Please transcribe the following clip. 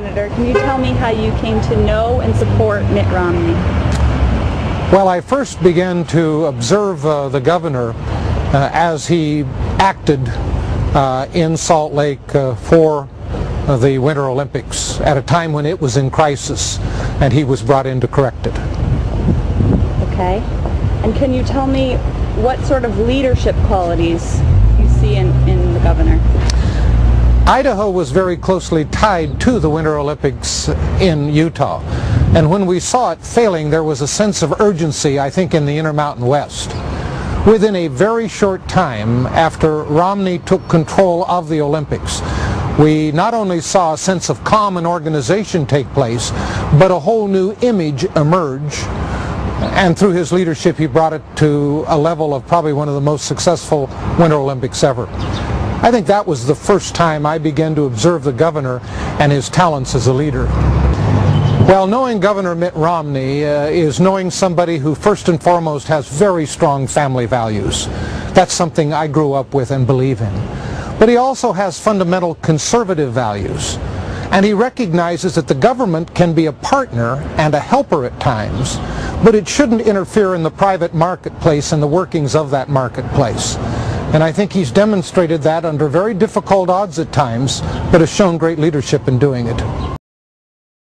Senator, can you tell me how you came to know and support Mitt Romney? Well, I first began to observe uh, the governor uh, as he acted uh, in Salt Lake uh, for uh, the Winter Olympics at a time when it was in crisis and he was brought in to correct it. Okay. And can you tell me what sort of leadership qualities you see in, in the governor? Idaho was very closely tied to the Winter Olympics in Utah. And when we saw it failing, there was a sense of urgency, I think, in the Intermountain West. Within a very short time after Romney took control of the Olympics, we not only saw a sense of calm and organization take place, but a whole new image emerge. And through his leadership, he brought it to a level of probably one of the most successful Winter Olympics ever. I think that was the first time I began to observe the governor and his talents as a leader. Well, knowing Governor Mitt Romney uh, is knowing somebody who first and foremost has very strong family values. That's something I grew up with and believe in. But he also has fundamental conservative values. And he recognizes that the government can be a partner and a helper at times, but it shouldn't interfere in the private marketplace and the workings of that marketplace. And I think he's demonstrated that under very difficult odds at times, but has shown great leadership in doing it.